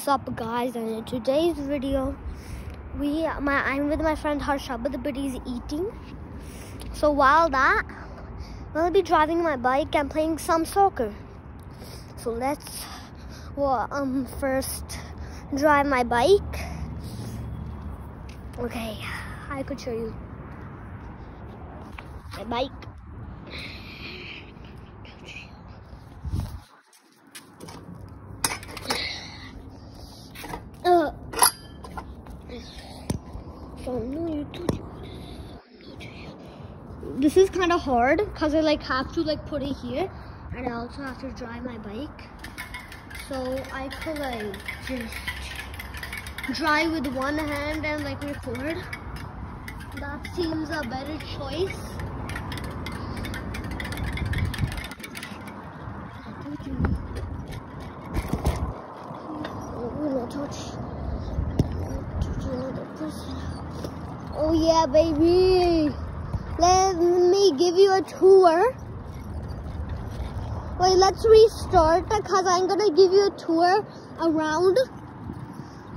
what's up guys? And in today's video we my i'm with my friend harshabad the buddy's eating. So while that i'll be driving my bike and playing some soccer. So let's well um first drive my bike. Okay i could show you my bike Uh, so no, you This is kind of hard because I like have to like put it here, and I also have to dry my bike. So I could like just dry with one hand and like record. That seems a better choice. Oh yeah, baby. Let me give you a tour. Wait, let's restart because I'm gonna give you a tour around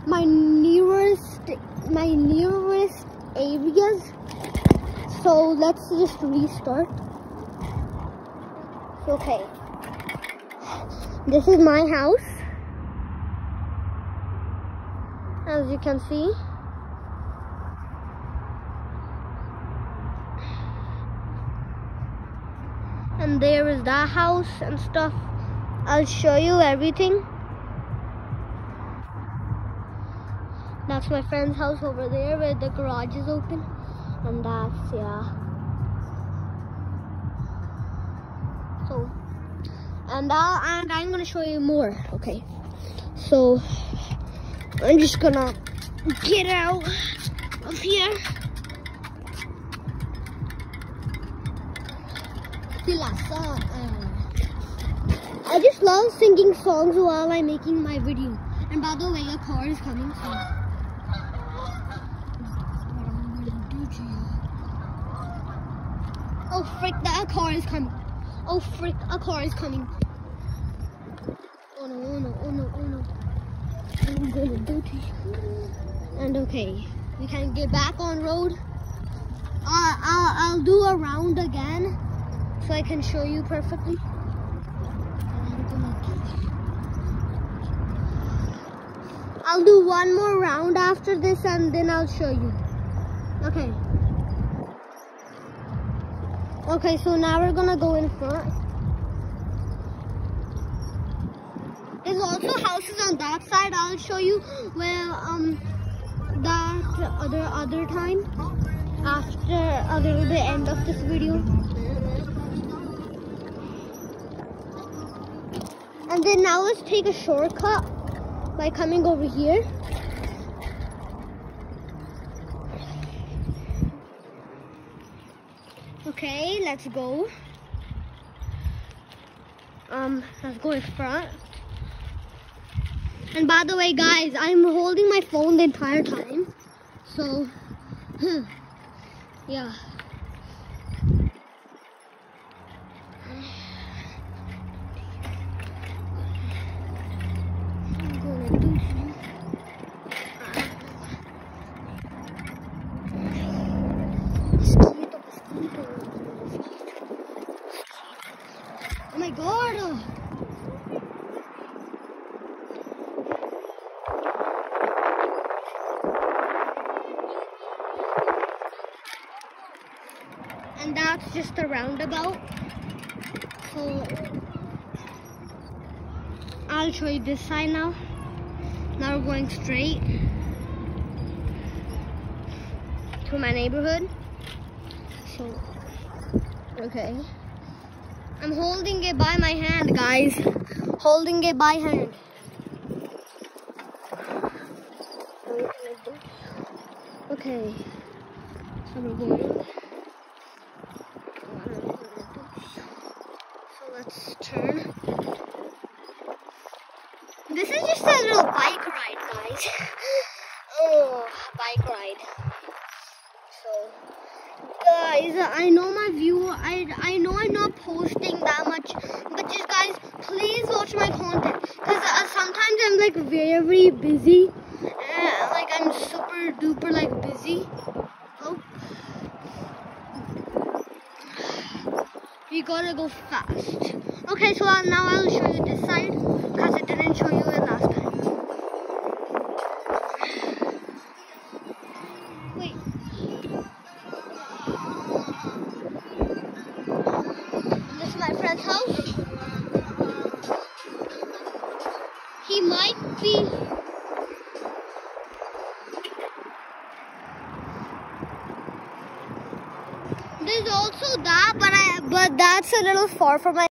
my nearest my nearest areas. So let's just restart. Okay. This is my house. As you can see. And there is that house and stuff. I'll show you everything. That's my friend's house over there where the garage is open. And that's yeah. So and uh, and I'm gonna show you more. Okay. So I'm just gonna get out of here I just love singing songs while I'm making my video. And by the way, a car is coming. So. Oh frick, that car is coming. Oh frick, a car is coming. Oh no, oh no, oh no, oh no. I'm gonna do to. And okay, we can get back on road. Uh, I'll, I'll do a round again so I can show you perfectly. I'll do one more round after this and then I'll show you. Okay. Okay, so now we're gonna go in front. There's also houses on that side. I'll show you where um that other other time after other the end of this video. And then now let's take a shortcut by coming over here. Okay, let's go. Um, let's go in front. And by the way, guys, I'm holding my phone the entire time. So, yeah. Oh and that's just a roundabout. So I'll show you this side now. We're going straight to my neighborhood. So, okay. I'm holding it by my hand, guys. Holding it by hand. Okay. So we're going. let's turn. This is just a little bike ride, oh, bike ride. So, guys, I know my view. I I know I'm not posting that much, but just guys, please watch my content because uh, sometimes I'm like very very busy. Like I'm super duper like busy. Oh. We gotta go fast. Okay, so uh, now I'll show you this side because I didn't show you it last time. Wait. This is my friend's house. He might be. There's also that, but I but that's a little far from my